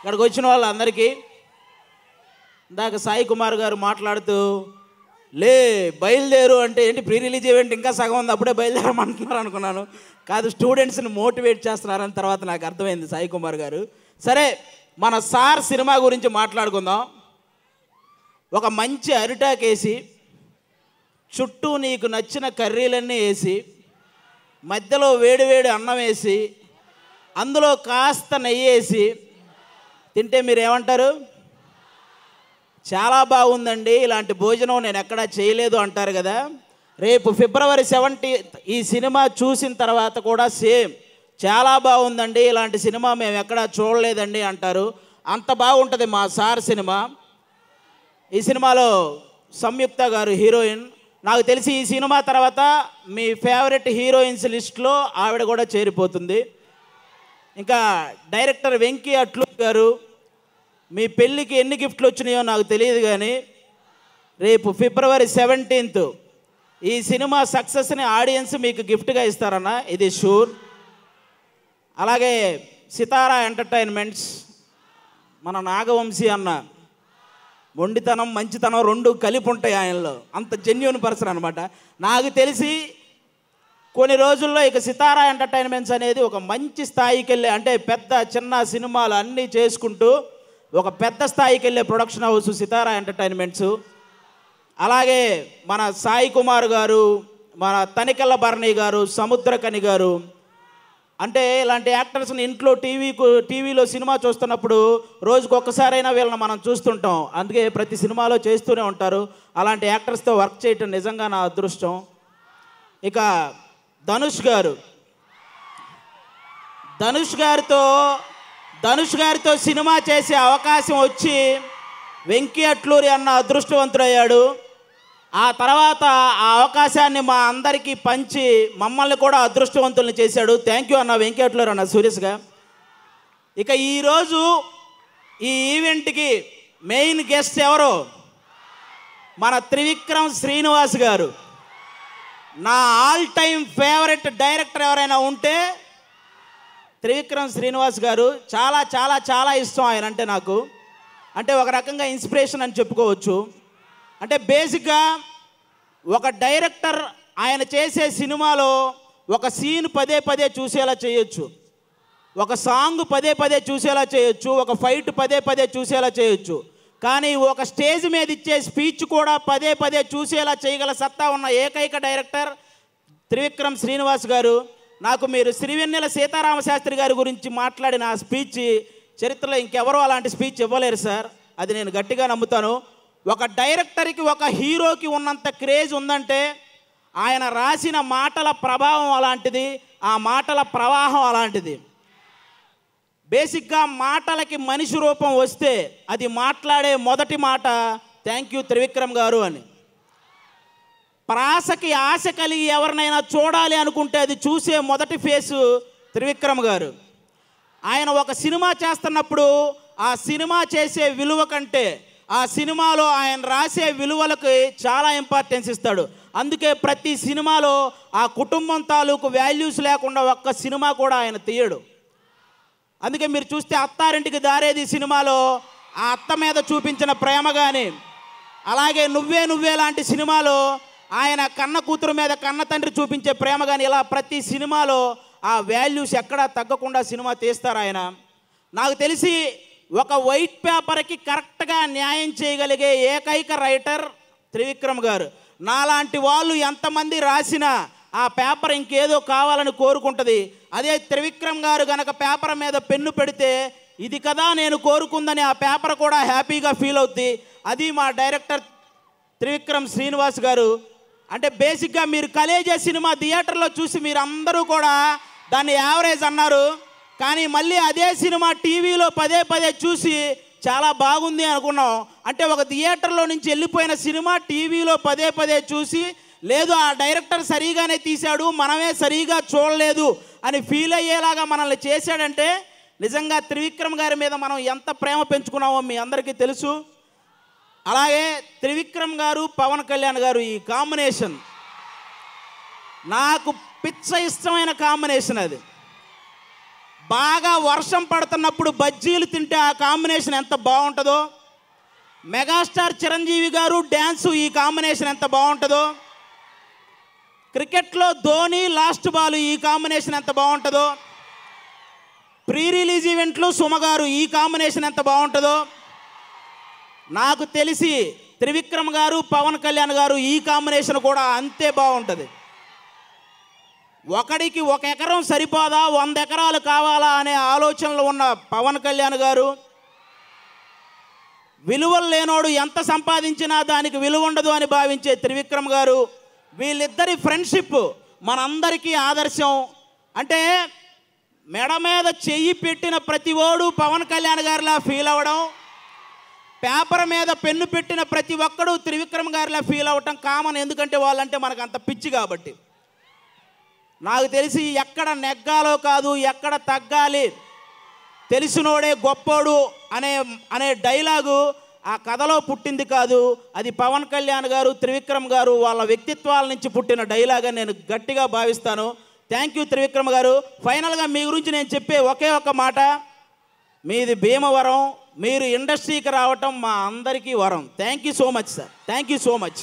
ఇక్కడికి వచ్చిన వాళ్ళందరికీ ఇందాక సాయి కుమార్ గారు మాట్లాడుతూ లే బయలుదేరు అంటే ఏంటి ప్రీ రిలీజ్ ఈవెంట్ ఇంకా సగం ఉంది అప్పుడే బయలుదేరమంటున్నారు అనుకున్నాను. కాదు స్టూడెంట్స్ని మోటివేట్ చేస్తున్నారని తర్వాత నాకు అర్థమైంది సాయి కుమార్ గారు. సరే మన సార్ సినిమా గురించి మాట్లాడుకుందాం. ఒక మంచి అరిటాక్ వేసి చుట్టూ నీకు నచ్చిన కర్రీలన్నీ వేసి మధ్యలో వేడివేడి అన్నం వేసి అందులో కాస్త నెయ్యి వేసి తింటే మీరు ఏమంటారు చాలా బాగుందండి ఇలాంటి భోజనం నేను ఎక్కడా చేయలేదు అంటారు కదా. రేపు ఫిబ్రవరి సెవెంటీన్త్ ఈ సినిమా చూసిన తర్వాత కూడా సేమ్. చాలా బాగుందండి ఇలాంటి సినిమా మేము ఎక్కడా చూడలేదండి అంటారు. అంత బాగుంటుంది మా సార్ సినిమా. ఈ సినిమాలో సంయుక్త గారు హీరోయిన్. నాకు తెలిసి ఈ సినిమా తర్వాత మీ ఫేవరెట్ హీరోయిన్స్ లిస్ట్లో ఆవిడ కూడా చేరిపోతుంది. ఇంకా డైరెక్టర్ వెంకీ అట్లు గారు మీ పెళ్ళికి ఎన్ని గిఫ్ట్లు వచ్చినాయో నాకు తెలియదు కానీ రేపు ఫిబ్రవరి సెవెంటీన్త్ ఈ సినిమా సక్సెస్ని ఆడియన్స్ మీకు గిఫ్ట్గా ఇస్తారన్న ఇది షూర్. అలాగే సితారా ఎంటర్టైన్మెంట్స్ మన నాగవంశీ అన్న మొండితనం మంచితనం రెండు కలిపి ఉంటాయి ఆయనలో. అంత జెన్యున్ పర్సన్ అనమాట నాకు తెలిసి కొన్ని రోజుల్లో ఇక సితారా ఎంటర్టైన్మెంట్స్ అనేది ఒక మంచి స్థాయికి వెళ్ళే అంటే పెద్ద చిన్న సినిమాలు అన్నీ చేసుకుంటూ ఒక పెద్ద స్థాయికి వెళ్ళే ప్రొడక్షన్ హౌస్ సితారా ఎంటర్టైన్మెంట్స్. అలాగే మన సాయి కుమార్ గారు మన తనికెళ్ళ భరణి గారు సముద్రకని గారు. అంటే ఇలాంటి యాక్టర్స్ని ఇంట్లో టీవీకు టీవీలో సినిమా చూస్తున్నప్పుడు రోజుకు ఒక్కసారైనా వీళ్ళని మనం చూస్తుంటాం. అందుకే ప్రతి సినిమాలో చేస్తూనే ఉంటారు. అలాంటి యాక్టర్స్తో వర్క్ చేయటం నిజంగా నా అదృష్టం. ఇక ధనుష్ గారు. ధనుష్ గారితో ధనుష్ గారితో సినిమా చేసే అవకాశం వచ్చి వెంకీ అట్లూరి అన్న అదృష్టవంతుడయ్యాడు. ఆ తర్వాత ఆ అవకాశాన్ని మా అందరికీ పంచి మమ్మల్ని కూడా అదృష్టవంతుల్ని చేశాడు. థ్యాంక్ యూ అన్న వెంకీ అట్లూరి అన్న సీరియస్గా ఇక ఈరోజు ఈ ఈవెంట్కి మెయిన్ గెస్ట్ ఎవరు? మన త్రివిక్రమ్ శ్రీనివాస్ గారు. నా ఆల్ టైమ్ ఫేవరెట్ డైరెక్టర్ ఎవరైనా ఉంటే త్రివిక్రమ్ శ్రీనివాస్ గారు చాలా చాలా చాలా ఇష్టం ఆయన అంటే నాకు. అంటే ఒక రకంగా ఇన్స్పిరేషన్ అని చెప్పుకోవచ్చు. అంటే బేసిక్గా ఒక డైరెక్టర్ ఆయన చేసే సినిమాలో ఒక సీన్ పదే పదే చూసేలా చేయొచ్చు. ఒక సాంగ్ పదే పదే చూసేలా చేయొచ్చు. ఒక ఫైట్ పదే పదే చూసేలా చేయొచ్చు. కానీ ఒక స్టేజ్ మీద ఇచ్చే స్పీచ్ కూడా పదే పదే చూసేలా చేయగల సత్తా ఉన్న ఏకైక డైరెక్టర్ త్రివిక్రమ్ శ్రీనివాస్ గారు. నాకు మీరు శ్రీవెన్నెల సీతారామశాస్త్రి గారి గురించి మాట్లాడిన ఆ స్పీచ్ చరిత్రలో ఇంకెవరూ అలాంటి స్పీచ్ ఇవ్వలేరు సార్. అది నేను గట్టిగా నమ్ముతాను. ఒక డైరెక్టర్కి ఒక హీరోకి ఉన్నంత క్రేజ్ ఉందంటే ఆయన రాసిన మాటల ప్రభావం అలాంటిది ఆ మాటల ప్రవాహం అలాంటిది. బేసిక్గా మాటలకి మనిషి రూపం వస్తే అది మాట్లాడే మొదటి మాట థ్యాంక్ యూ త్రివిక్రమ్ గారు అని. ప్రాసకి ఆశ కలిగి ఎవరినైనా చూడాలి అనుకుంటే అది చూసే మొదటి ఫేసు త్రివిక్రమ్ గారు. ఆయన ఒక సినిమా చేస్తున్నప్పుడు ఆ సినిమా చేసే విలువ కంటే ఆ సినిమాలో ఆయన రాసే విలువలకి చాలా ఇంపార్టెన్స్ ఇస్తాడు. అందుకే ప్రతి సినిమాలో ఆ కుటుంబం తాలూకు వాల్యూస్ లేకుండా ఒక్క సినిమా కూడా ఆయన తీయడు. అందుకే మీరు చూస్తే అత్తారింటికి దారేది సినిమాలో ఆ అత్త మీద చూపించిన ప్రేమ కానీ అలాగే నువ్వే నువ్వే లాంటి సినిమాలో ఆయన కన్న కూతురు మీద కన్న తండ్రి చూపించే ప్రేమ కానీ ఇలా ప్రతి సినిమాలో ఆ వాల్యూస్ ఎక్కడా తగ్గకుండా సినిమా తీస్తారు ఆయన. నాకు తెలిసి ఒక వైట్ పేపర్కి కరెక్ట్గా న్యాయం చేయగలిగే ఏకైక రైటర్ త్రివిక్రమ్ గారు. నాలాంటి వాళ్ళు ఎంతమంది రాసినా ఆ పేపర్ ఇంకేదో కావాలని కోరుకుంటుంది. అదే త్రివిక్రమ్ గారు గనక పేపర్ మీద పెన్ను పెడితే ఇది కదా నేను కోరుకుందని ఆ పేపర్ కూడా హ్యాపీగా ఫీల్ అవుద్ది. అది మా డైరెక్టర్ త్రివిక్రమ్ శ్రీనివాస్ గారు అంటే బేసిక్గా మీరు కలేజే సినిమా థియేటర్లో చూసి మీరు అందరూ కూడా దాన్ని యావరేజ్ అన్నారు. కానీ మళ్ళీ అదే సినిమా టీవీలో పదే పదే చూసి చాలా బాగుంది అనుకున్నాం. అంటే ఒక థియేటర్లో నుంచి వెళ్ళిపోయిన సినిమా టీవీలో పదే పదే చూసి లేదు ఆ డైరెక్టర్ సరిగానే తీశాడు మనమే సరిగా చూడలేదు అని ఫీల్ అయ్యేలాగా మనల్ని చేశాడంటే నిజంగా త్రివిక్రమ్ గారి మీద మనం ఎంత ప్రేమ పెంచుకున్నామో మీ అందరికీ తెలుసు. అలాగే త్రివిక్రమ్ గారు పవన్ కళ్యాణ్ గారు ఈ కాంబినేషన్ నాకు పిచ్చ ఇష్టమైన కాంబినేషన్ అది. బాగా వర్షం పడుతున్నప్పుడు బజ్జీలు తింటే ఆ కాంబినేషన్ ఎంత బాగుంటుందో మెగాస్టార్ చిరంజీవి గారు డ్యాన్సు ఈ కాంబినేషన్ ఎంత బాగుంటుందో క్రికెట్లో ధోని లాస్ట్ బాల్ ఈ కాంబినేషన్ ఎంత బాగుంటుందో ప్రీ రిలీజ్ ఈవెంట్లో సుమ గారు ఈ కాంబినేషన్ ఎంత బాగుంటుందో నాకు తెలిసి త్రివిక్రమ్ గారు పవన్ కళ్యాణ్ గారు ఈ కాంబినేషన్ కూడా అంతే బాగుంటుంది. ఒకడికి ఒక ఎకరం సరిపోదా వంద ఎకరాలు కావాలా అనే ఆలోచనలు ఉన్న పవన్ కళ్యాణ్ గారు విలువలు లేనోడు ఎంత సంపాదించినా దానికి విలువ ఉండదు అని భావించే త్రివిక్రమ్ గారు వీళ్ళిద్దరి ఫ్రెండ్షిప్ మనందరికీ ఆదర్శం. అంటే మెడ మీద చెయ్యి పెట్టిన ప్రతి ఓడు పవన్ కళ్యాణ్ గారిలా ఫీల్ అవ్వడం పేపర్ మీద పెన్ను పెట్టిన ప్రతి ఒక్కడు త్రివిక్రమ్ గారిలా ఫీల్ అవ్వటం కామన్. ఎందుకంటే వాళ్ళంటే మనకు అంత పిచ్చి కాబట్టి. నాకు తెలిసి ఎక్కడ నెగ్గాలో కాదు ఎక్కడ తగ్గాలి తెలిసినోడే గొప్పోడు అనే అనే డైలాగు ఆ కథలో పుట్టింది కాదు. అది పవన్ కళ్యాణ్ గారు త్రివిక్రమ్ గారు వాళ్ళ వ్యక్తిత్వాల నుంచి పుట్టిన డైలాగ్ అని నేను గట్టిగా భావిస్తాను. థ్యాంక్ యూ త్రివిక్రమ్ గారు. ఫైనల్గా మీ గురించి నేను చెప్పే ఒకే ఒక మాట. మీది భీమవరం మీరు ఇండస్ట్రీకి రావటం మా అందరికీ వరం thank you so much sir thank you so much